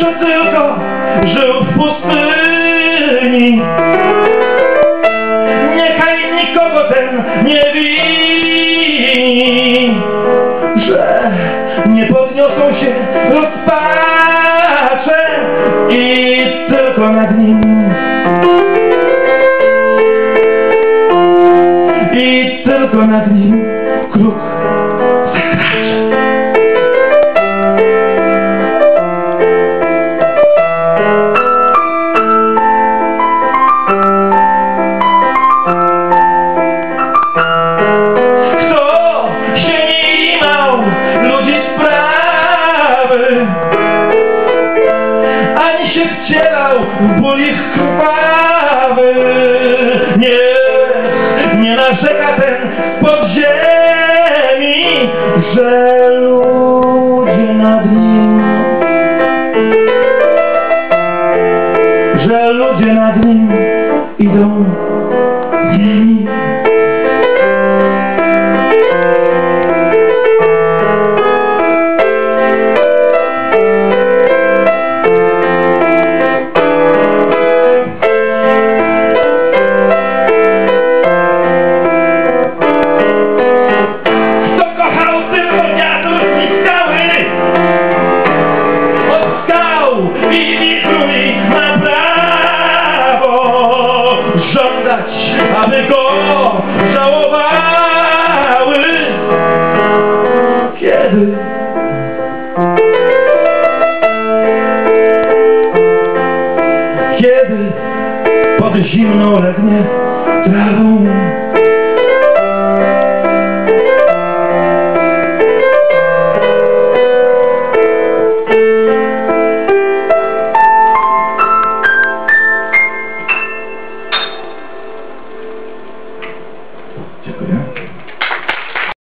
zawsze tylko żył w pustyni. Niechaj nikogo ten nie wini, że nie podniosą się rozpacze i tylko nad nim. I tylko nad nim kruk się wcierał w ból ich krwawy. Nie, nie narzeka ten podziemi, że ludzie nad nim, że ludzie nad nim idą niemi. Aby go żałowały Kiedy? Kiedy pod zimną legnie trawą